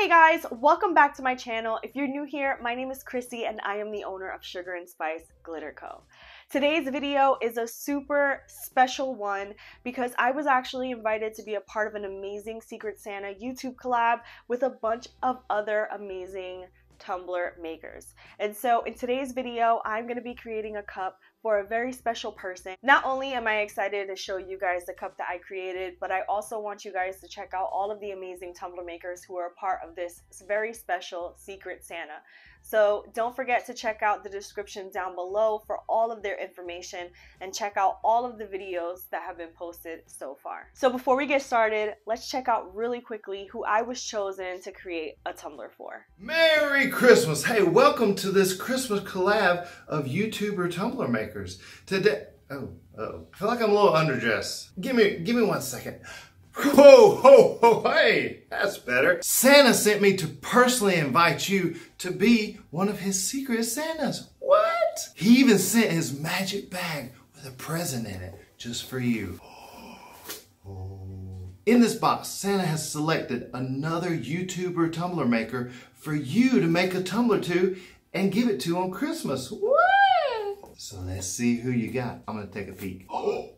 Hey guys, welcome back to my channel. If you're new here, my name is Crissy and I am the owner of Sugar and Spice Glitter Co. Today's video is a super special one because I was actually invited to be a part of an amazing Secret Santa YouTube collab with a bunch of other amazing tumbler makers. And so in today's video, I'm going to be creating a cup for a very special person. Not only am I excited to show you guys the cup that I created, but I also want you guys to check out all of the amazing tumbler makers who are a part of this very special Secret Santa. So don't forget to check out the description down below for all of their information and check out all of the videos that have been posted so far. So before we get started, let's check out really quickly who I was chosen to create a tumbler for. Merry Christmas! Hey, welcome to this Christmas collab of YouTuber tumbler makers. Today, oh, oh, I feel like I'm a little underdressed. Give me, give me one second. Whoa, ho, ho, hey, that's better. Santa sent me to personally invite you to be one of his secret Santas. What? He even sent his magic bag with a present in it just for you. In this box, Santa has selected another YouTuber tumbler maker for you to make a tumbler to and give it to on Christmas. What? So let's see who you got. I'm gonna take a peek.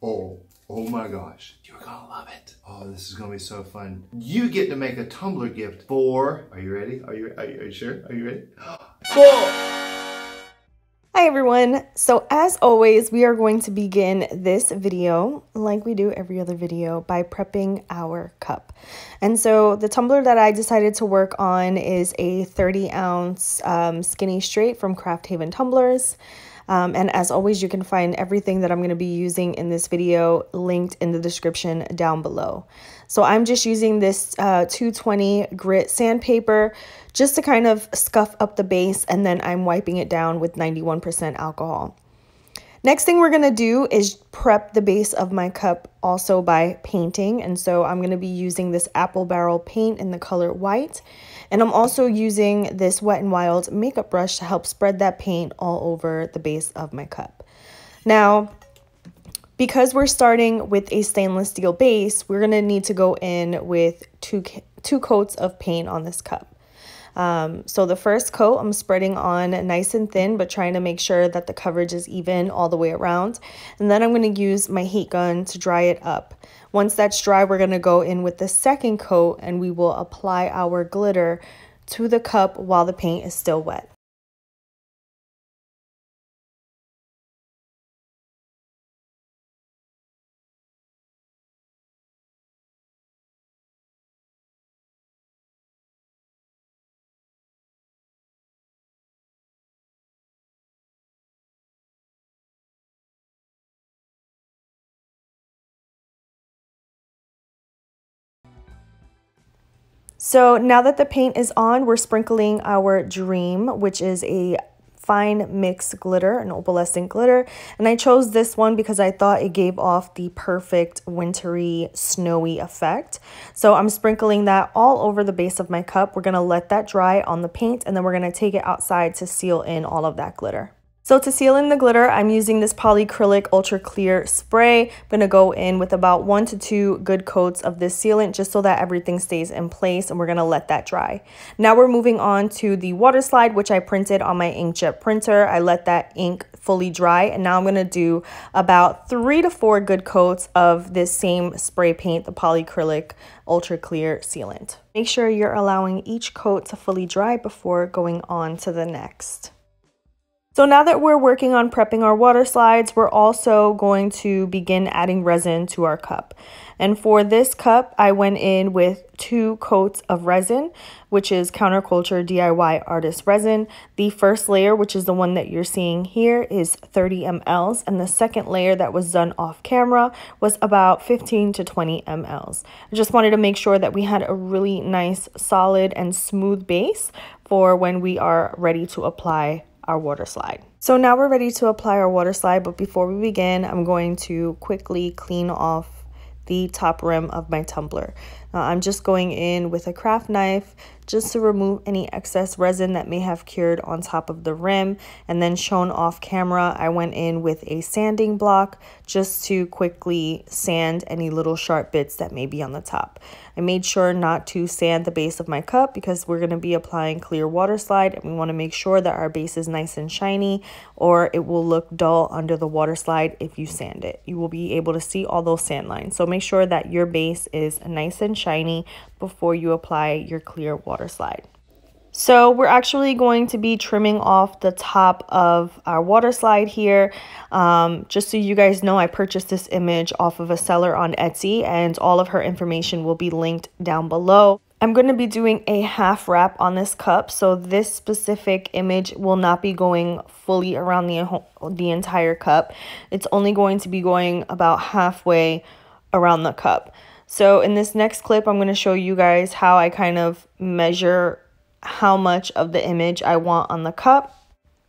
Oh, oh my gosh. You're gonna love it. Oh, this is gonna be so fun. You get to make a tumbler gift for, are you ready? Are you, are you, are you sure? Are you ready? Four. Hi everyone. So as always, we are going to begin this video like we do every other video by prepping our cup. And so the tumbler that I decided to work on is a 30 ounce um, skinny straight from Craft Haven Tumblers. Um, and as always, you can find everything that I'm going to be using in this video linked in the description down below. So I'm just using this uh, 220 grit sandpaper just to kind of scuff up the base and then I'm wiping it down with 91% alcohol. Next thing we're going to do is prep the base of my cup also by painting. And so I'm going to be using this apple barrel paint in the color white. And I'm also using this Wet n Wild makeup brush to help spread that paint all over the base of my cup. Now, because we're starting with a stainless steel base, we're going to need to go in with two, two coats of paint on this cup. Um, so the first coat I'm spreading on nice and thin, but trying to make sure that the coverage is even all the way around. And then I'm going to use my heat gun to dry it up. Once that's dry, we're going to go in with the second coat and we will apply our glitter to the cup while the paint is still wet. So now that the paint is on, we're sprinkling our Dream, which is a fine mix glitter, an opalescent glitter. And I chose this one because I thought it gave off the perfect wintry, snowy effect. So I'm sprinkling that all over the base of my cup. We're going to let that dry on the paint and then we're going to take it outside to seal in all of that glitter. So to seal in the glitter, I'm using this polycrylic ultra clear spray. I'm to go in with about one to two good coats of this sealant just so that everything stays in place and we're to let that dry. Now we're moving on to the water slide, which I printed on my inkjet printer. I let that ink fully dry and now I'm to do about three to four good coats of this same spray paint, the polycrylic ultra clear sealant. Make sure you're allowing each coat to fully dry before going on to the next. So now that we're working on prepping our water slides, we're also going to begin adding resin to our cup. And for this cup, I went in with two coats of resin, which is Counterculture DIY Artist Resin. The first layer, which is the one that you're seeing here, is 30 mLs. And the second layer that was done off camera was about 15 to 20 mLs. I just wanted to make sure that we had a really nice, solid, and smooth base for when we are ready to apply our water slide. So now we're ready to apply our water slide, but before we begin, I'm going to quickly clean off the top rim of my tumbler. Uh, I'm just going in with a craft knife just to remove any excess resin that may have cured on top of the rim. And then shown off camera, I went in with a sanding block just to quickly sand any little sharp bits that may be on the top. I made sure not to sand the base of my cup because we're going to be applying clear water slide and we want to make sure that our base is nice and shiny or it will look dull under the water slide if you sand it. You will be able to see all those sand lines. So make sure that your base is nice and shiny before you apply your clear water slide. So we're actually going to be trimming off the top of our water slide here. Um, just so you guys know, I purchased this image off of a seller on Etsy and all of her information will be linked down below. I'm going to be doing a half wrap on this cup. So this specific image will not be going fully around the, the entire cup. It's only going to be going about halfway around the cup. So in this next clip, I'm going to show you guys how I kind of measure how much of the image I want on the cup.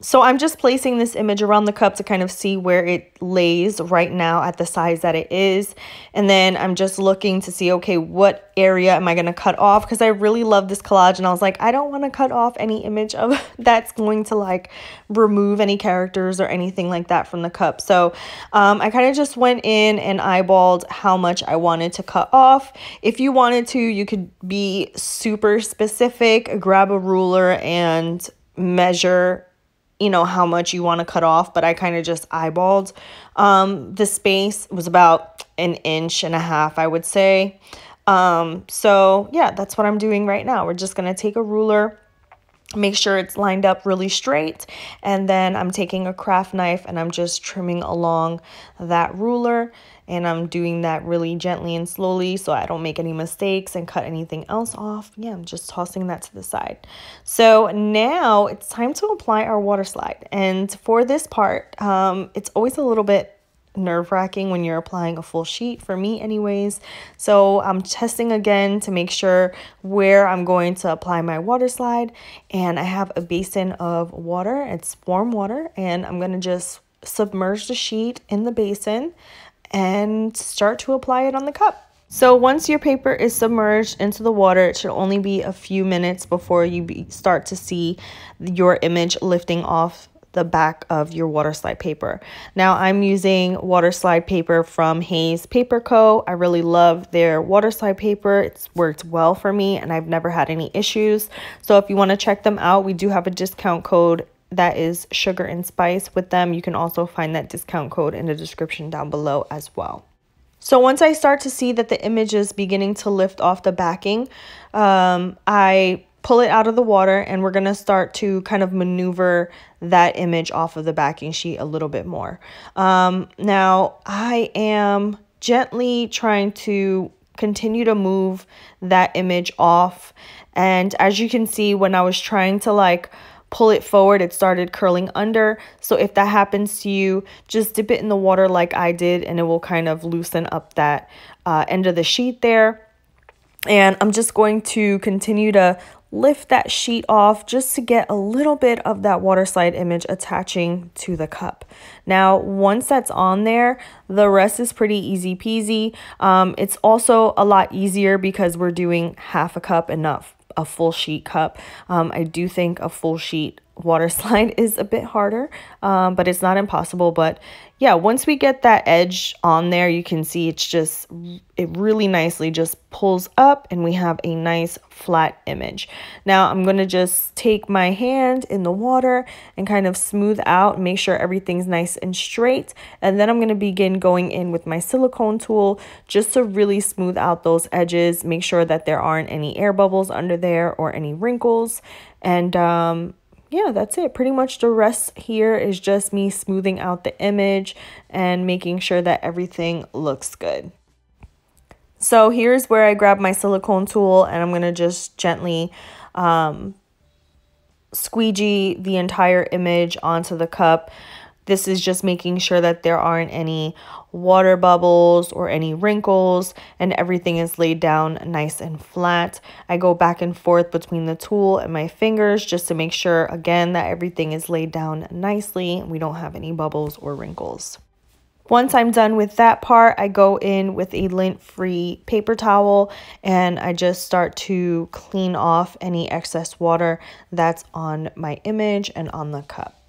So I'm just placing this image around the cup to kind of see where it lays right now at the size that it is. And then I'm just looking to see, okay, what area am I going to cut off? Because I really love this collage and I was like, I don't want to cut off any image of that's going to like remove any characters or anything like that from the cup. So um, I kind of just went in and eyeballed how much I wanted to cut off. If you wanted to, you could be super specific, grab a ruler and measure you know, how much you want to cut off, but I kind of just eyeballed. Um, the space was about an inch and a half, I would say. Um, so yeah, that's what I'm doing right now. We're just going to take a ruler, make sure it's lined up really straight, and then I'm taking a craft knife and I'm just trimming along that ruler and I'm doing that really gently and slowly so I don't make any mistakes and cut anything else off. Yeah, I'm just tossing that to the side. So now it's time to apply our water slide. And for this part, um, it's always a little bit nerve wracking when you're applying a full sheet for me anyways. So I'm testing again to make sure where I'm going to apply my water slide. And I have a basin of water. It's warm water and I'm going to just submerge the sheet in the basin and start to apply it on the cup. So once your paper is submerged into the water, it should only be a few minutes before you be, start to see your image lifting off the back of your water slide paper. Now I'm using water slide paper from Hayes Paper Co. I really love their water slide paper. It's worked well for me and I've never had any issues. So if you want to check them out, we do have a discount code that is sugar and spice with them. You can also find that discount code in the description down below as well. So once I start to see that the image is beginning to lift off the backing, um, I pull it out of the water and we're going to start to kind of maneuver that image off of the backing sheet a little bit more. Um, now I am gently trying to continue to move that image off. And as you can see, when I was trying to like pull it forward, it started curling under. So if that happens to you, just dip it in the water like I did and it will kind of loosen up that uh, end of the sheet there. And I'm just going to continue to lift that sheet off just to get a little bit of that water slide image attaching to the cup. Now, once that's on there, the rest is pretty easy peasy. Um, it's also a lot easier because we're doing half a cup and not a full sheet cup. Um, I do think a full sheet water slide is a bit harder, um, but it's not impossible. But yeah, once we get that edge on there, you can see it's just, it really nicely just pulls up and we have a nice flat image. Now I'm going to just take my hand in the water and kind of smooth out make sure everything's nice and straight. And then I'm going to begin going in with my silicone tool just to really smooth out those edges, make sure that there aren't any air bubbles under there or any wrinkles. And um, yeah, that's it. Pretty much the rest here is just me smoothing out the image and making sure that everything looks good. So here's where I grab my silicone tool and I'm going to just gently um, squeegee the entire image onto the cup. This is just making sure that there aren't any water bubbles or any wrinkles and everything is laid down nice and flat. I go back and forth between the tool and my fingers just to make sure again that everything is laid down nicely we don't have any bubbles or wrinkles. Once I'm done with that part, I go in with a lint-free paper towel and I just start to clean off any excess water that's on my image and on the cup.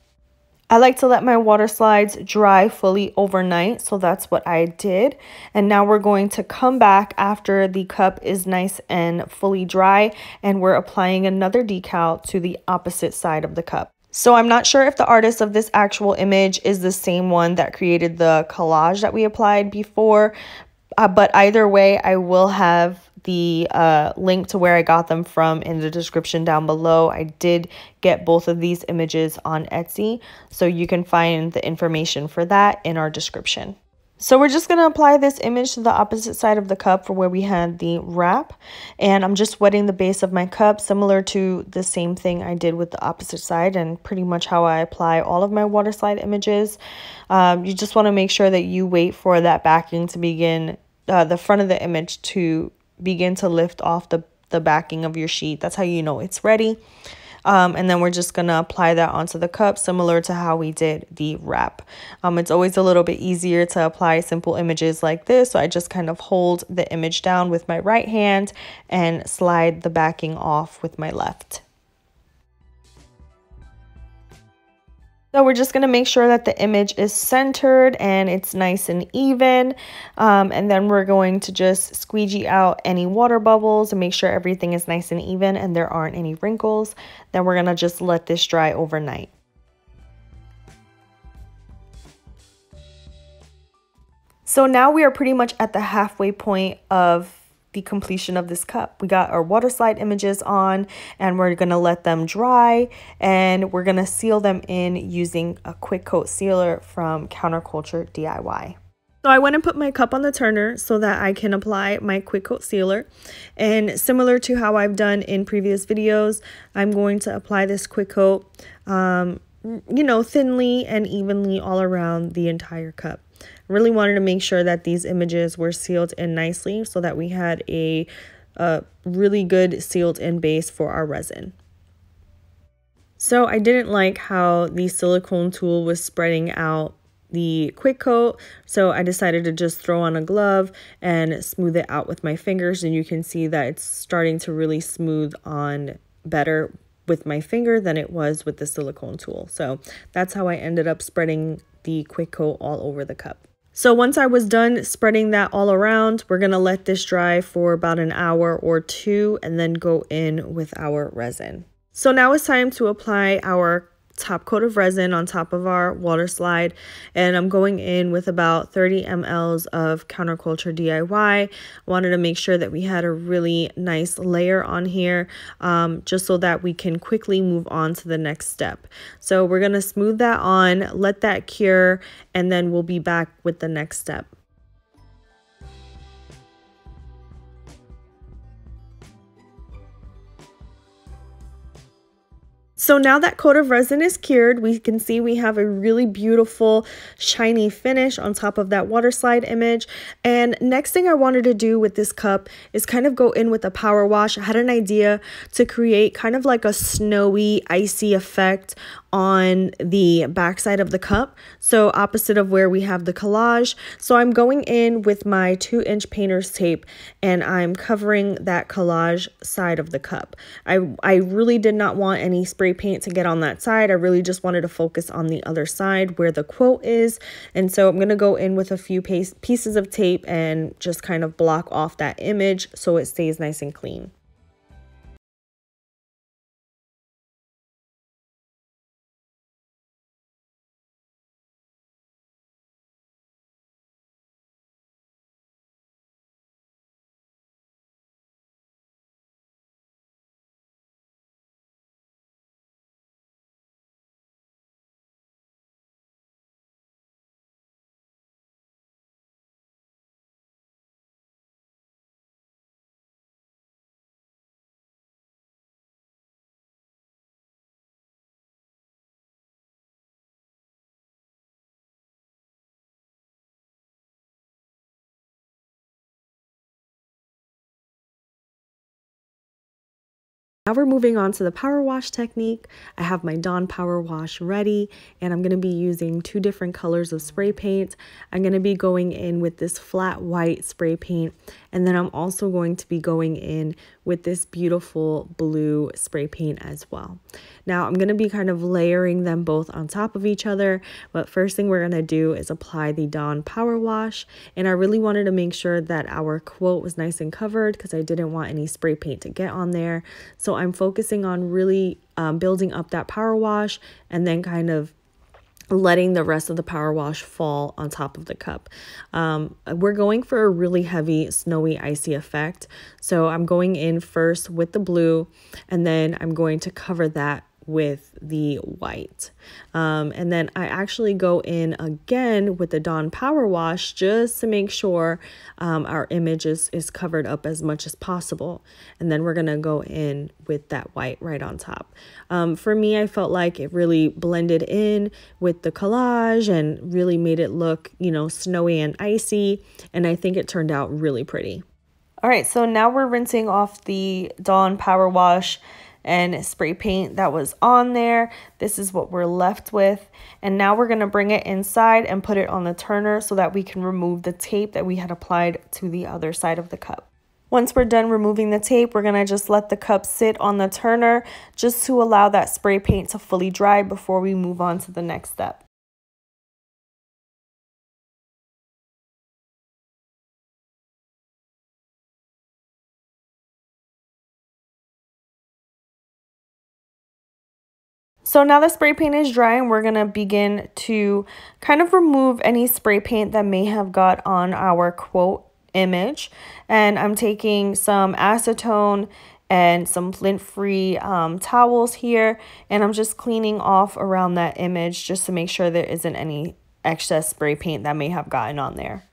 I like to let my water slides dry fully overnight, so that's what I did. And now we're going to come back after the cup is nice and fully dry, and we're applying another decal to the opposite side of the cup. So I'm not sure if the artist of this actual image is the same one that created the collage that we applied before, uh, but either way, I will have the uh, link to where I got them from in the description down below. I did get both of these images on Etsy, so you can find the information for that in our description. So we're just going to apply this image to the opposite side of the cup for where we had the wrap. And I'm just wetting the base of my cup similar to the same thing I did with the opposite side and pretty much how I apply all of my water slide images. Um, you just want to make sure that you wait for that backing to begin, uh, the front of the image to begin to lift off the, the backing of your sheet. That's how you know it's ready. Um, and then we're just going to apply that onto the cup similar to how we did the wrap. Um, it's always a little bit easier to apply simple images like this. So I just kind of hold the image down with my right hand and slide the backing off with my left. So we're just going to make sure that the image is centered and it's nice and even. Um, and then we're going to just squeegee out any water bubbles and make sure everything is nice and even and there aren't any wrinkles. Then we're going to just let this dry overnight. So now we are pretty much at the halfway point of the completion of this cup. We got our water slide images on and we're to let them dry and we're to seal them in using a quick coat sealer from Counterculture DIY. So I went and put my cup on the turner so that I can apply my quick coat sealer. And similar to how I've done in previous videos, I'm going to apply this quick coat, um, you know, thinly and evenly all around the entire cup really wanted to make sure that these images were sealed in nicely so that we had a, a really good sealed in base for our resin. So I didn't like how the silicone tool was spreading out the quick coat. So I decided to just throw on a glove and smooth it out with my fingers. And you can see that it's starting to really smooth on better with my finger than it was with the silicone tool. So that's how I ended up spreading the quick coat all over the cup. So once I was done spreading that all around, we're to let this dry for about an hour or two and then go in with our resin. So now it's time to apply our top coat of resin on top of our water slide and I'm going in with about 30 mLs of Counterculture DIY. Wanted to make sure that we had a really nice layer on here um, just so that we can quickly move on to the next step. So we're going to smooth that on, let that cure, and then we'll be back with the next step. So now that coat of resin is cured, we can see we have a really beautiful shiny finish on top of that water slide image. And next thing I wanted to do with this cup is kind of go in with a power wash. I had an idea to create kind of like a snowy, icy effect on the backside of the cup. So opposite of where we have the collage. So I'm going in with my two inch painter's tape and I'm covering that collage side of the cup. I, I really did not want any spray paint to get on that side. I really just wanted to focus on the other side where the quote is. And so I'm going to go in with a few pieces of tape and just kind of block off that image so it stays nice and clean. Now we're moving on to the power wash technique. I have my Dawn power wash ready and I'm going to be using two different colors of spray paint. I'm going to be going in with this flat white spray paint and then I'm also going to be going in with this beautiful blue spray paint as well. Now I'm going to be kind of layering them both on top of each other but first thing we're going to do is apply the Dawn power wash and I really wanted to make sure that our quote was nice and covered because I didn't want any spray paint to get on there. So I'm focusing on really um, building up that power wash and then kind of letting the rest of the power wash fall on top of the cup. Um, we're going for a really heavy, snowy, icy effect. So I'm going in first with the blue and then I'm going to cover that with the white. Um, and then I actually go in again with the Dawn Power Wash just to make sure um, our image is, is covered up as much as possible. And then we're going to go in with that white right on top. Um, for me, I felt like it really blended in with the collage and really made it look, you know, snowy and icy. And I think it turned out really pretty. All right, so now we're rinsing off the Dawn Power Wash and spray paint that was on there. This is what we're left with. And now we're to bring it inside and put it on the turner so that we can remove the tape that we had applied to the other side of the cup. Once we're done removing the tape, we're going to just let the cup sit on the turner just to allow that spray paint to fully dry before we move on to the next step. So now the spray paint is dry and we're going to begin to kind of remove any spray paint that may have got on our quote image. And I'm taking some acetone and some lint-free um, towels here and I'm just cleaning off around that image just to make sure there isn't any excess spray paint that may have gotten on there.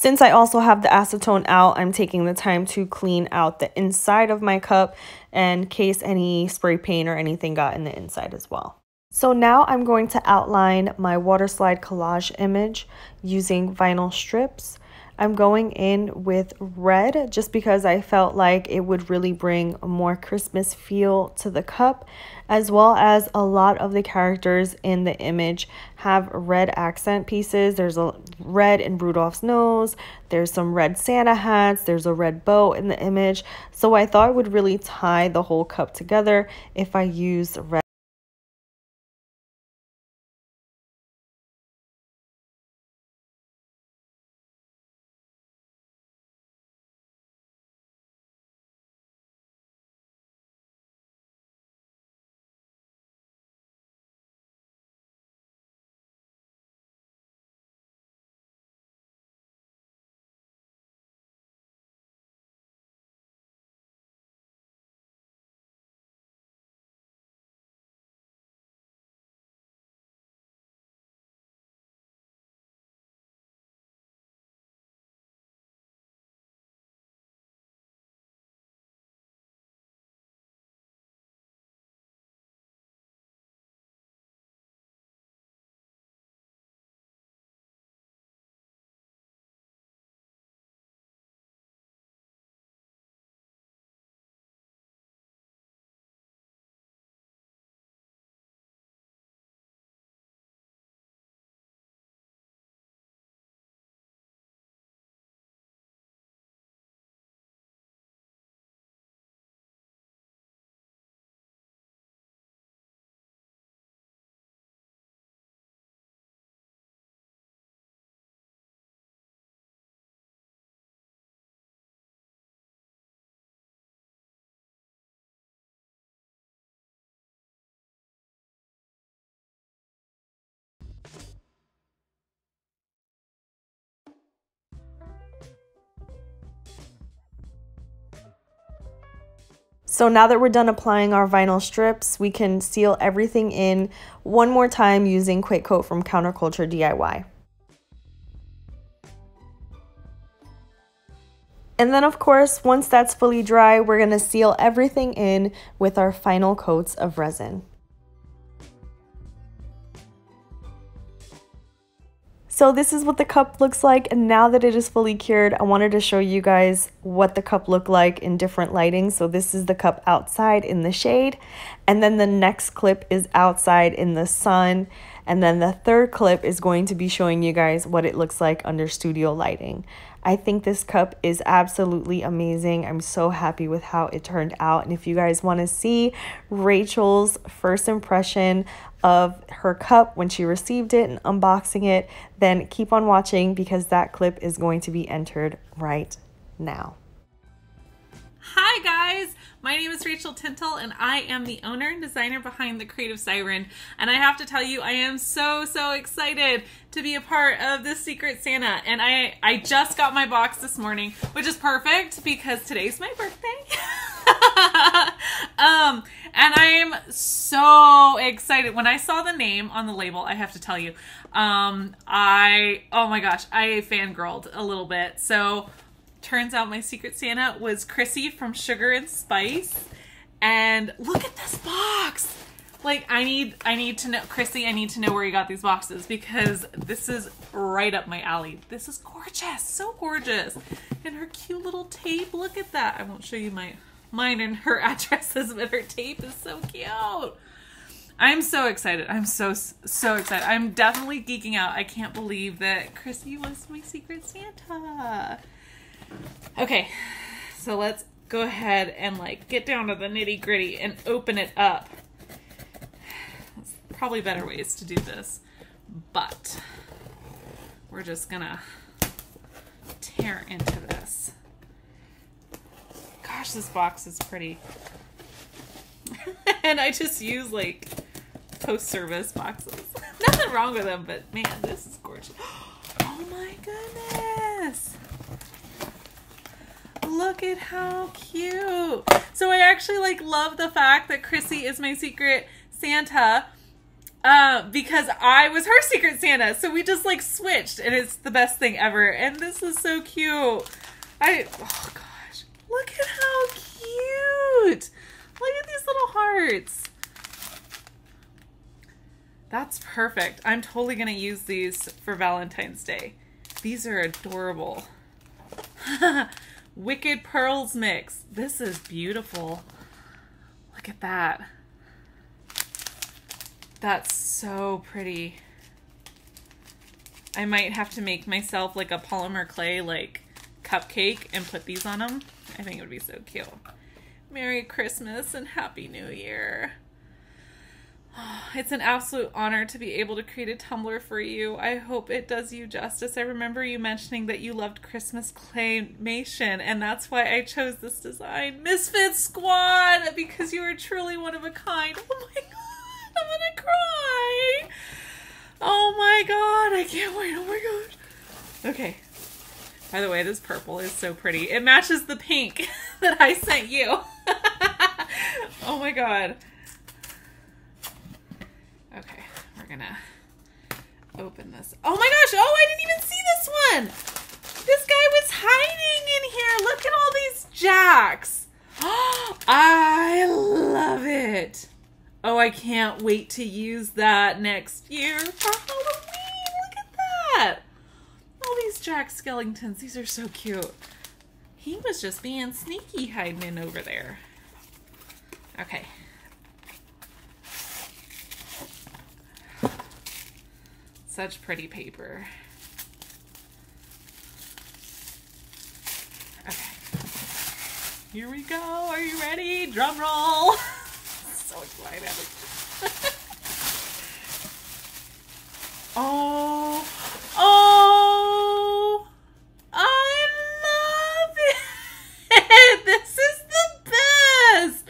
Since I also have the acetone out, I'm taking the time to clean out the inside of my cup in case any spray paint or anything got in the inside as well. So now I'm going to outline my water slide collage image using vinyl strips. I'm going in with red just because I felt like it would really bring more Christmas feel to the cup, as well as a lot of the characters in the image have red accent pieces. There's a red in Rudolph's nose, there's some red Santa hats, there's a red bow in the image. So I thought it would really tie the whole cup together if I use red. So now that we're done applying our vinyl strips, we can seal everything in one more time using Quick Coat from Counterculture DIY. And then of course, once that's fully dry, we're gonna seal everything in with our final coats of resin. So this is what the cup looks like and now that it is fully cured, I wanted to show you guys what the cup looked like in different lighting. So this is the cup outside in the shade and then the next clip is outside in the sun and then the third clip is going to be showing you guys what it looks like under studio lighting. I think this cup is absolutely amazing. I'm so happy with how it turned out. And if you guys want to see Rachel's first impression of her cup when she received it and unboxing it, then keep on watching because that clip is going to be entered right now. Hi guys, my name is Rachel Tintle and I am the owner and designer behind the Creative Siren. And I have to tell you, I am so, so excited to be a part of this Secret Santa. And I, I just got my box this morning, which is perfect because today's my birthday. um, and I am so excited. When I saw the name on the label, I have to tell you, um, I, oh my gosh, I fangirled a little bit. So turns out my secret Santa was Crissy from Sugar and Spice. And look at this box. Like I need I need to know Crissy, I need to know where you got these boxes because this is right up my alley. This is gorgeous. So gorgeous. And her cute little tape. Look at that. I won't show you my mine and her addresses, but her tape is so cute. I'm so excited. I'm so, so excited. I'm definitely geeking out. I can't believe that Crissy was my secret Santa. Okay, so let's go ahead and like get down to the nitty gritty and open it up. There's probably better ways to do this, but we're just gonna tear into this. Gosh, this box is pretty. and I just use like post service boxes. Nothing wrong with them, but man, this is gorgeous. Oh my goodness. Look at how cute. So I actually like love the fact that Crissy is my secret Santa uh, because I was her secret Santa. So we just like switched and it's the best thing ever. And this is so cute. I, oh gosh, look at how cute. Look at these little hearts. That's perfect. I'm totally going to use these for Valentine's Day. These are adorable. Wicked Pearls Mix. This is beautiful. Look at that. That's so pretty. I might have to make myself like a polymer clay like cupcake and put these on them. I think it would be so cute. Merry Christmas and Happy New Year. It's an absolute honor to be able to create a tumbler for you. I hope it does you justice. I remember you mentioning that you loved Christmas claymation, and that's why I chose this design. Misfit Squad, because you are truly one of a kind. Oh my god, I'm gonna cry. Oh my god, I can't wait. Oh my god. Okay. By the way, this purple is so pretty. It matches the pink that I sent you. oh my god. Okay, we're gonna open this. Oh my gosh! Oh, I didn't even see this one! This guy was hiding in here! Look at all these jacks! I love it! Oh, I can't wait to use that next year for Halloween! Look at that! All these Jack Skellingtons, these are so cute. He was just being sneaky hiding in over there. Okay, Such pretty paper. Okay. Here we go. Are you ready? Drum roll. so excited. oh. I love it. This is the best.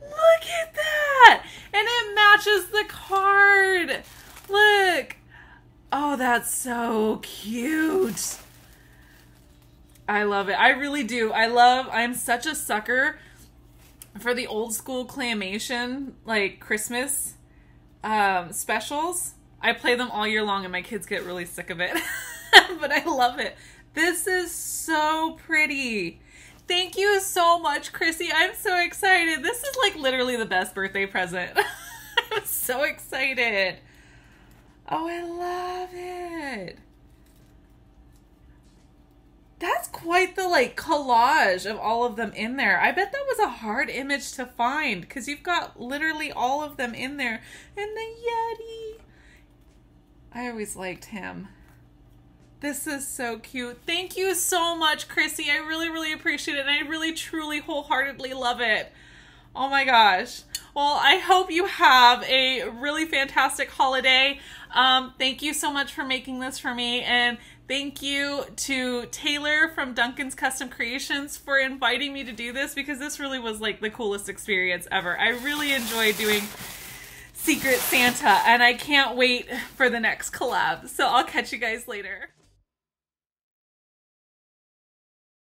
Look at that. And it matches the card. Look. Oh, that's so cute. I love it. I really do. I love, I'm such a sucker for the old school claymation, like Christmas um, specials. I play them all year long and my kids get really sick of it. but I love it. This is so pretty. Thank you so much, Crissy. I'm so excited. This is like literally the best birthday present. I'm so excited. Oh, I love it. Quite the like collage of all of them in there. I bet that was a hard image to find because you've got literally all of them in there. And the Yeti. I always liked him. This is so cute. Thank you so much, Crissy. I really, really appreciate it. And I really, truly, wholeheartedly love it. Oh my gosh. Well, I hope you have a really fantastic holiday. Um, thank you so much for making this for me. And thank you to Taylor from Duncan's Custom Creations for inviting me to do this because this really was like the coolest experience ever. I really enjoy doing Secret Santa and I can't wait for the next collab. So I'll catch you guys later.